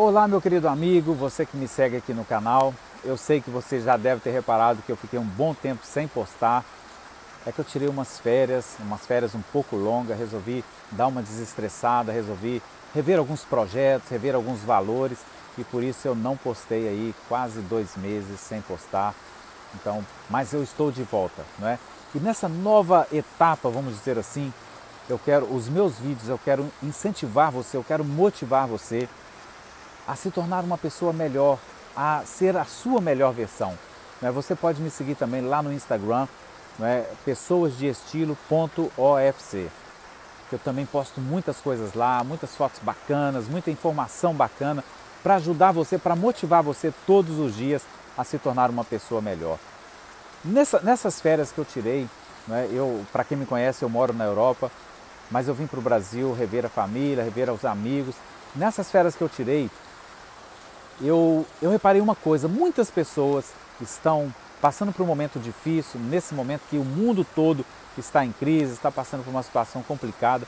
Olá, meu querido amigo, você que me segue aqui no canal. Eu sei que você já deve ter reparado que eu fiquei um bom tempo sem postar. É que eu tirei umas férias, umas férias um pouco longas, resolvi dar uma desestressada, resolvi rever alguns projetos, rever alguns valores e por isso eu não postei aí quase dois meses sem postar. Então, mas eu estou de volta, não é? E nessa nova etapa, vamos dizer assim, eu quero os meus vídeos, eu quero incentivar você, eu quero motivar você a se tornar uma pessoa melhor, a ser a sua melhor versão. Né? Você pode me seguir também lá no Instagram, né? pessoasdeestilo.ofc. Eu também posto muitas coisas lá, muitas fotos bacanas, muita informação bacana para ajudar você, para motivar você todos os dias a se tornar uma pessoa melhor. Nessa, nessas férias que eu tirei, né, eu, para quem me conhece, eu moro na Europa, mas eu vim para o Brasil rever a família, rever os amigos. Nessas férias que eu tirei, eu, eu reparei uma coisa: muitas pessoas estão passando por um momento difícil, nesse momento que o mundo todo está em crise, está passando por uma situação complicada.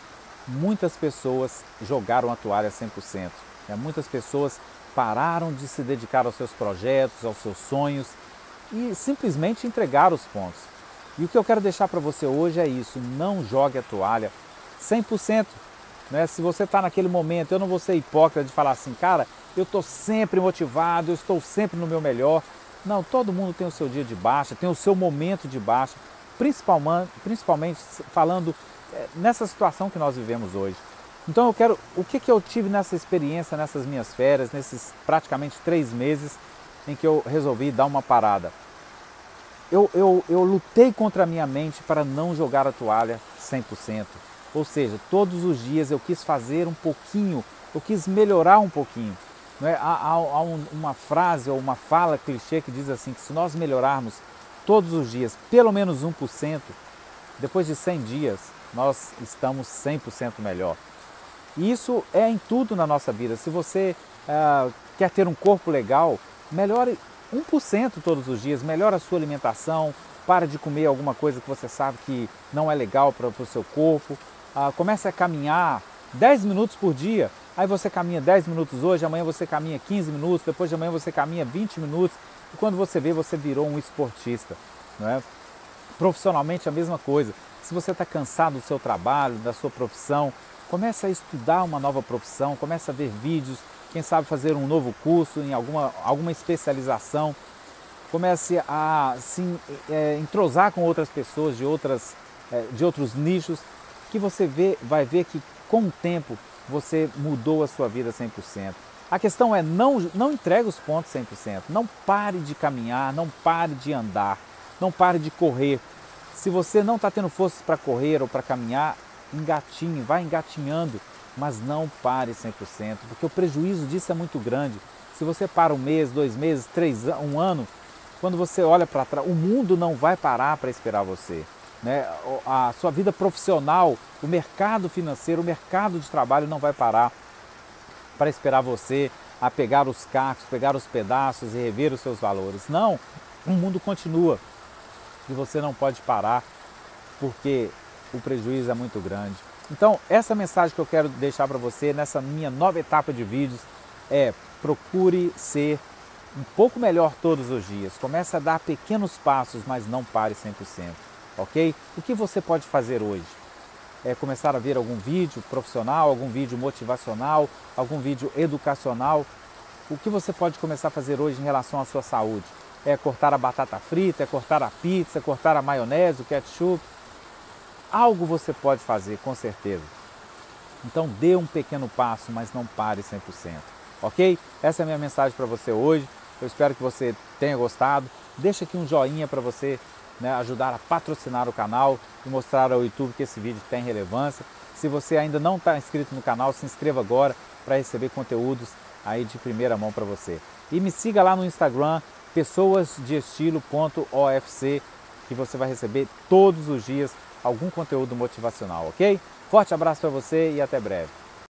Muitas pessoas jogaram a toalha 100%. Né? Muitas pessoas pararam de se dedicar aos seus projetos, aos seus sonhos e simplesmente entregaram os pontos. E o que eu quero deixar para você hoje é isso: não jogue a toalha 100%. Né? Se você está naquele momento, eu não vou ser hipócrita de falar assim, cara, eu estou sempre motivado, eu estou sempre no meu melhor. Não, todo mundo tem o seu dia de baixa, tem o seu momento de baixa, principalmente, principalmente falando é, nessa situação que nós vivemos hoje. Então eu quero, o que, que eu tive nessa experiência, nessas minhas férias, nesses praticamente três meses em que eu resolvi dar uma parada. Eu, eu, eu lutei contra a minha mente para não jogar a toalha 100%. Ou seja, todos os dias eu quis fazer um pouquinho, eu quis melhorar um pouquinho. Não é? há, há, há uma frase ou uma fala clichê que diz assim que se nós melhorarmos todos os dias pelo menos 1%, depois de 100 dias nós estamos 100% melhor. E isso é em tudo na nossa vida. Se você uh, quer ter um corpo legal, melhore 1% todos os dias, melhore a sua alimentação, para de comer alguma coisa que você sabe que não é legal para o seu corpo, uh, comece a caminhar 10 minutos por dia, aí você caminha 10 minutos hoje, amanhã você caminha 15 minutos, depois de amanhã você caminha 20 minutos, e quando você vê, você virou um esportista. Não é? Profissionalmente a mesma coisa. Se você está cansado do seu trabalho, da sua profissão, comece a estudar uma nova profissão, comece a ver vídeos, quem sabe fazer um novo curso em alguma, alguma especialização, comece a se é, entrosar com outras pessoas de, outras, é, de outros nichos, que você vê, vai ver que com o tempo você mudou a sua vida 100%. A questão é não, não entregue os pontos 100%, não pare de caminhar, não pare de andar, não pare de correr. Se você não está tendo forças para correr ou para caminhar, engatinhe, vá engatinhando, mas não pare 100%, porque o prejuízo disso é muito grande. Se você para um mês, dois meses, três, um ano, quando você olha para trás, o mundo não vai parar para esperar você né? a sua vida profissional, o mercado financeiro, o mercado de trabalho não vai parar para esperar você a pegar os cacos, pegar os pedaços e rever os seus valores. Não, o mundo continua e você não pode parar porque o prejuízo é muito grande. Então, essa mensagem que eu quero deixar para você nessa minha nova etapa de vídeos é procure ser um pouco melhor todos os dias. Comece a dar pequenos passos, mas não pare 100% ok? O que você pode fazer hoje? É começar a ver algum vídeo profissional, algum vídeo motivacional, algum vídeo educacional. O que você pode começar a fazer hoje em relação à sua saúde? É cortar a batata frita, é cortar a pizza, é cortar a maionese, o ketchup. Algo você pode fazer, com certeza. Então dê um pequeno passo, mas não pare 100%. Ok? Essa é a minha mensagem para você hoje. Eu espero que você tenha gostado. Deixa aqui um joinha para você né, ajudar a patrocinar o canal e mostrar ao YouTube que esse vídeo tem relevância. Se você ainda não está inscrito no canal, se inscreva agora para receber conteúdos aí de primeira mão para você. E me siga lá no Instagram, pessoasdeestilo.ofc, que você vai receber todos os dias algum conteúdo motivacional, ok? Forte abraço para você e até breve.